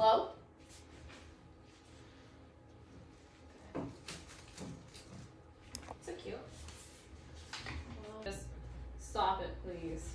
slow. So cute. Just stop it, please.